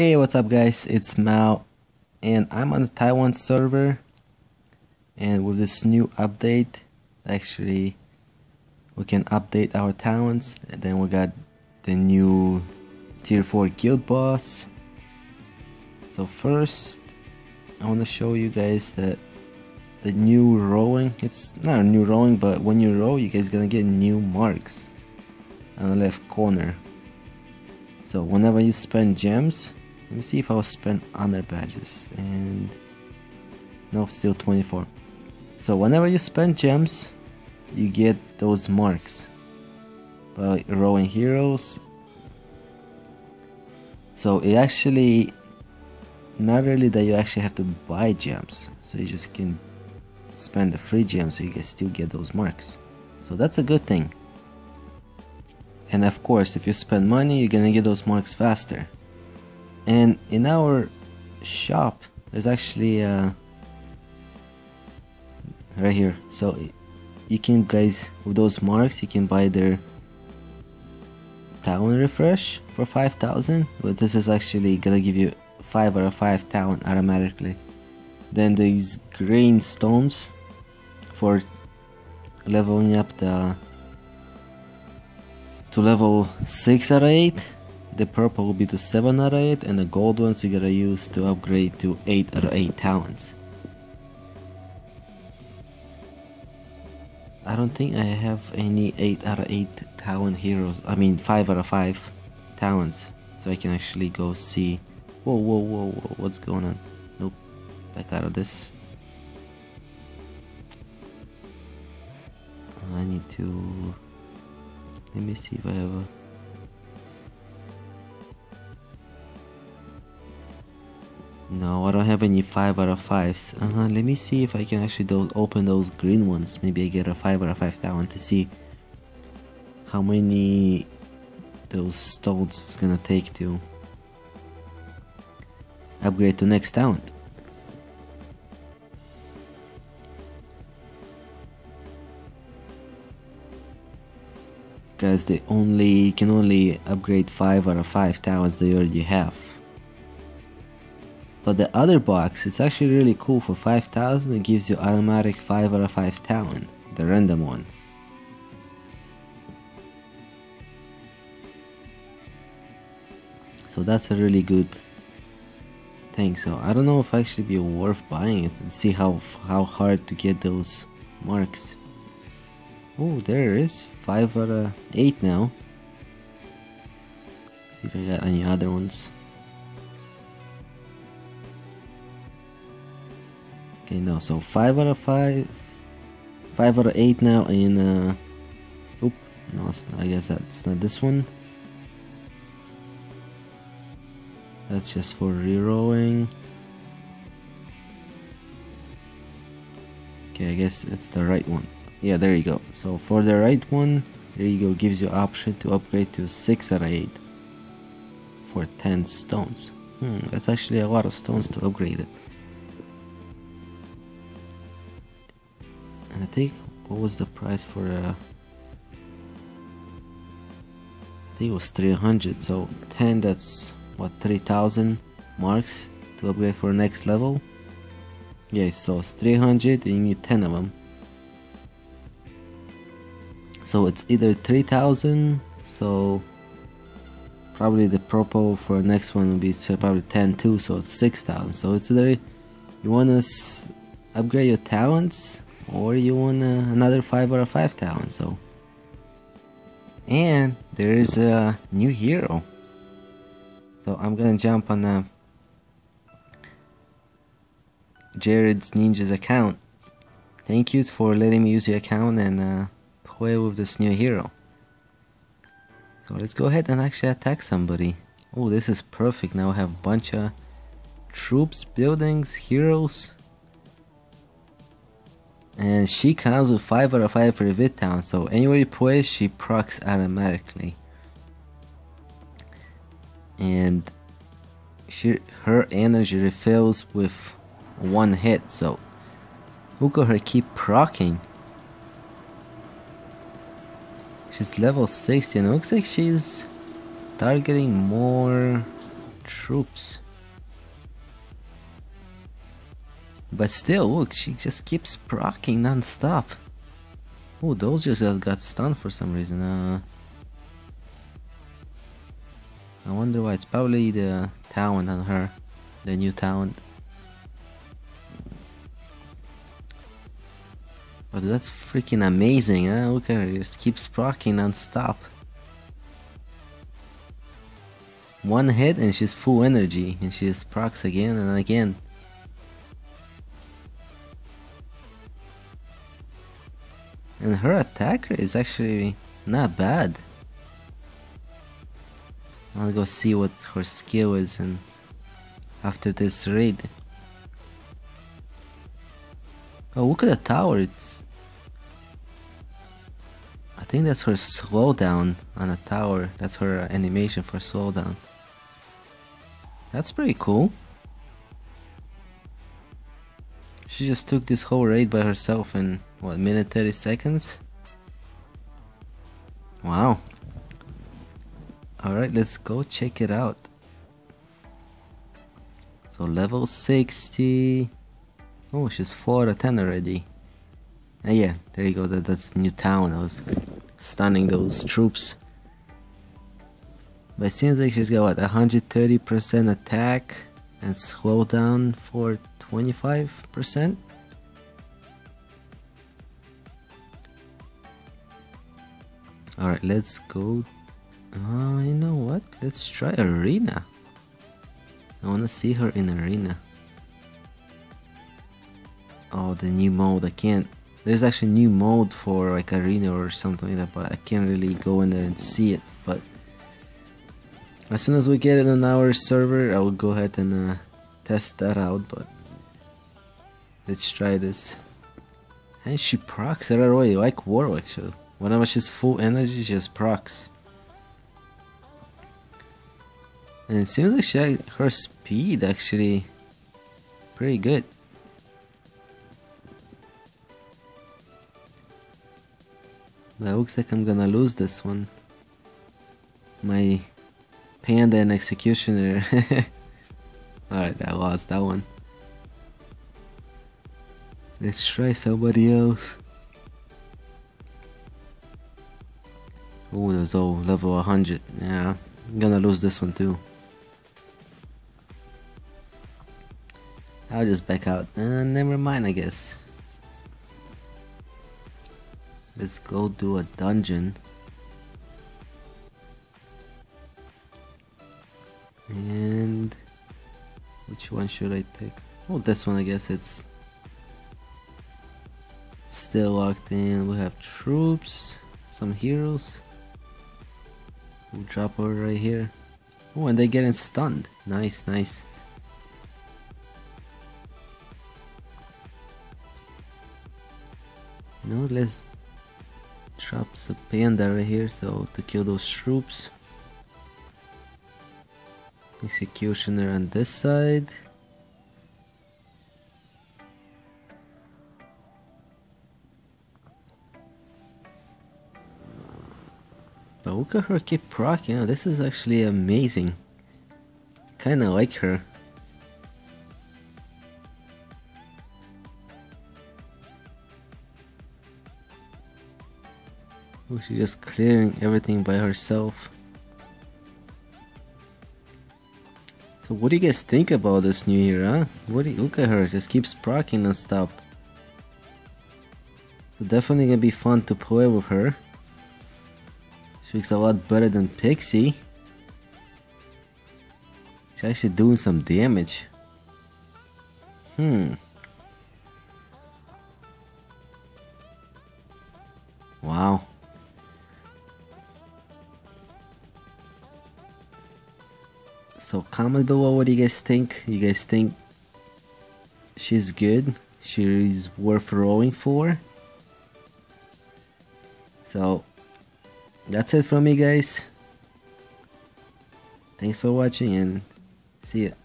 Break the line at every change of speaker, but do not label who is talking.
Hey, what's up guys? It's Mao and I'm on the Taiwan server and with this new update actually we can update our talents and then we got the new tier 4 guild boss. So first I want to show you guys that the new rowing. It's not a new rowing but when you row you guys gonna get new marks on the left corner. So whenever you spend gems let me see if I'll spend honor badges and no still 24 so whenever you spend gems you get those marks. By rowing heroes. So it actually not really that you actually have to buy gems. So you just can spend the free gems so you can still get those marks. So that's a good thing. And of course if you spend money you're gonna get those marks faster and in our shop there's actually uh, right here. So you can guys with those marks you can buy their talent refresh for 5000 but this is actually gonna give you 5 out of 5 talent automatically. Then these green stones for leveling up the to level 6 out of 8 the purple will be to 7 out of 8 and the gold ones you gotta use to upgrade to 8 out of 8 talents. I don't think I have any 8 out of 8 talent heroes, I mean 5 out of 5 talents, so I can actually go see, whoa whoa whoa whoa, what's going on, nope, back out of this. I need to, let me see if I have a No, I don't have any 5 out of 5s. Uh -huh, let me see if I can actually do open those green ones. Maybe I get a 5 out of 5 that one to see how many those stones it's gonna take to upgrade to next talent. Because they only can only upgrade 5 out of 5 talents they already have. But the other box, it's actually really cool. For 5000 it gives you automatic 5 out of 5 talent, the random one. So that's a really good thing. So I don't know if actually be worth buying it and see how how hard to get those marks. Oh, there it is. 5 out of 8 now. See if I got any other ones. Okay, no, so 5 out of 5, 5 out of 8 now in, uh, oop, no, I guess that's not this one. That's just for rerolling. Okay, I guess it's the right one. Yeah, there you go. So for the right one, there you go, gives you option to upgrade to 6 out of 8 for 10 stones. Hmm, that's actually a lot of stones to upgrade it. Think what was the price for uh, I think it was 300 so 10 that's what 3000 marks to upgrade for next level? Yeah so it's 300 and you need 10 of them so it's either 3000 so probably the purple for next one will be probably 10 too so it's 6000 so it's either you want to upgrade your talents or you want uh, another 5 out of 5 talent so. And there is a new hero. So I'm gonna jump on uh, Jared's Ninja's account. Thank you for letting me use your account and uh, play with this new hero. So let's go ahead and actually attack somebody. Oh this is perfect. Now I have a bunch of troops buildings heroes and she comes with 5 out of 5 for Vid Town, so anywhere you place, she procs automatically. And she, her energy refills with one hit, so look at her keep procking. She's level 60 and it looks like she's targeting more troops. But still, look, she just keeps procking non-stop. Oh, those just got stunned for some reason. Uh, I wonder why. It's probably the talent on her. The new talent. But that's freaking amazing, huh? Look at her, just keeps procking non-stop. One hit and she's full energy and she just procs again and again. And her attacker is actually not bad. I'll go see what her skill is and after this raid. Oh, look at the tower. It's. I think that's her slowdown on a tower. That's her animation for slowdown. That's pretty cool. She just took this whole raid by herself in what minute 30 seconds? Wow. Alright, let's go check it out. So level 60. Oh, she's 4 out of 10 already. Uh, yeah, there you go. That, that's new town. I was stunning those troops. But it seems like she's got what 130% attack and slowdown for 25%. Alright, let's go. Uh, you know what? Let's try Arena. I wanna see her in Arena. Oh, the new mode. I can't. There's actually new mode for like arena or something like that, but I can't really go in there and see it. But as soon as we get it on our server, I will go ahead and uh, test that out. But let's try this. And she procs right away, like Warwick. So whenever she's full energy, she just procs. And it seems like she, her speed actually pretty good. But looks like I'm gonna lose this one. My panda and executioner. Alright, I lost that one. Let's try somebody else. Oh, there's all level 100. Yeah, I'm gonna lose this one too. I'll just back out. Uh, never mind, I guess. Let's go do a dungeon. And which one should I pick? Oh, this one I guess it's still locked in. We have troops, some heroes. We'll drop over right here. Oh, and they're getting stunned. Nice, nice. No, let's Traps a panda right here, so to kill those troops. Executioner on this side. But look at her keep know, this is actually amazing. Kinda like her. Oh, she's just clearing everything by herself. So what do you guys think about this new year, huh? What do you, look at her, just keeps proccing and stop. So definitely gonna be fun to play with her. She looks a lot better than Pixie. She's actually doing some damage. Hmm. Wow. So comment below what do you guys think. You guys think she's good? She's worth rowing for? So that's it from me guys. Thanks for watching and see ya.